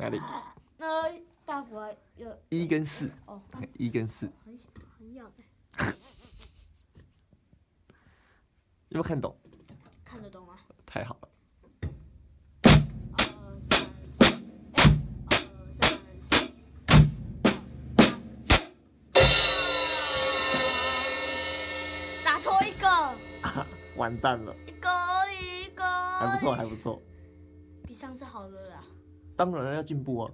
哪里？那大幅有一跟四，哦，一跟四，很很痒哎，有没有看懂？看得懂吗？太好了，打错一个，完蛋了，一个而已，一个还不错，还不错。比上次好了啦。当然要进步啊！